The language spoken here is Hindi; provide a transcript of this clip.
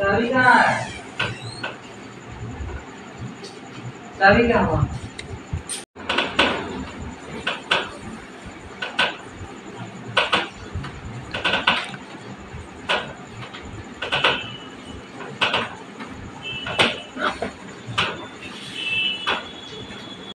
कहाँ है चाबी क्या हुआ।